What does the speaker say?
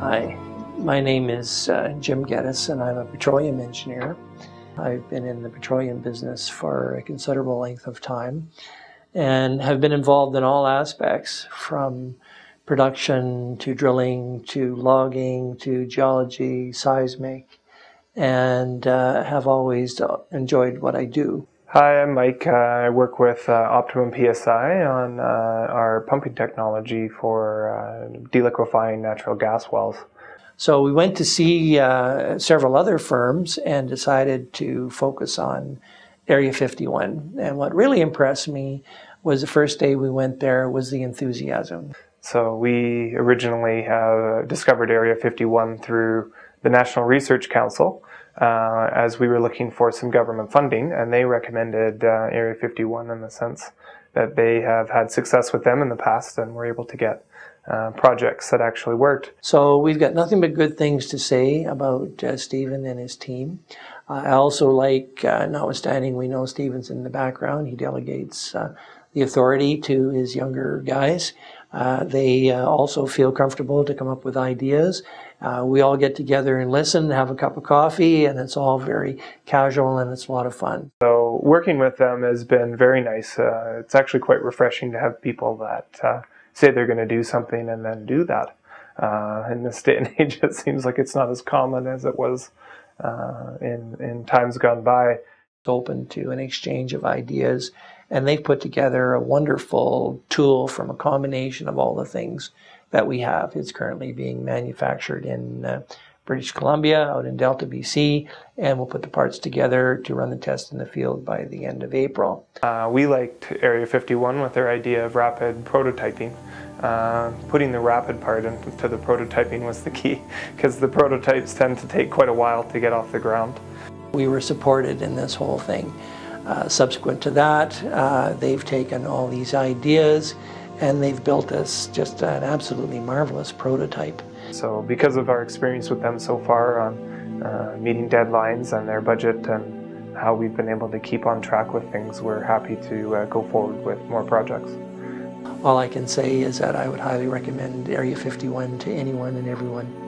Hi, my name is uh, Jim Geddes and I'm a petroleum engineer. I've been in the petroleum business for a considerable length of time and have been involved in all aspects from production to drilling to logging to geology, seismic, and uh, have always enjoyed what I do. Hi, I'm Mike. Uh, I work with uh, Optimum PSI on uh, our pumping technology for uh, deliquefying natural gas wells. So we went to see uh, several other firms and decided to focus on Area 51. And what really impressed me was the first day we went there was the enthusiasm. So we originally uh, discovered Area 51 through the National Research Council uh, as we were looking for some government funding, and they recommended uh, Area 51 in the sense that they have had success with them in the past and were able to get uh, projects that actually worked. So we've got nothing but good things to say about uh, Stephen and his team. Uh, I also like, uh, notwithstanding we know Stephen's in the background, he delegates the authority to his younger guys. Uh, they also feel comfortable to come up with ideas. we all get together and listen, have a cup of coffee, and it's all very casual and it's a lot of fun. So working with them has been very nice. it's actually quite refreshing to have people that say they're going to do something and then do that. Uh, in this day and age, it seems like it's not as common as it was uh, in in times gone by. Open to an exchange of ideas, and they've put together a wonderful tool from a combination of all the things that we have. It's currently being manufactured in uh, British Columbia, out in Delta, BC, and we'll put the parts together to run the test in the field by the end of April. Uh, we liked Area 51 with their idea of rapid prototyping. Uh, putting the rapid part into the prototyping was the key because the prototypes tend to take quite a while to get off the ground. We were supported in this whole thing. Uh, subsequent to that, uh, they've taken all these ideas and they've built us just an absolutely marvelous prototype. So because of our experience with them so far on uh, meeting deadlines and their budget and how we've been able to keep on track with things, we're happy to uh, go forward with more projects. All I can say is that I would highly recommend Area 51 to anyone and everyone.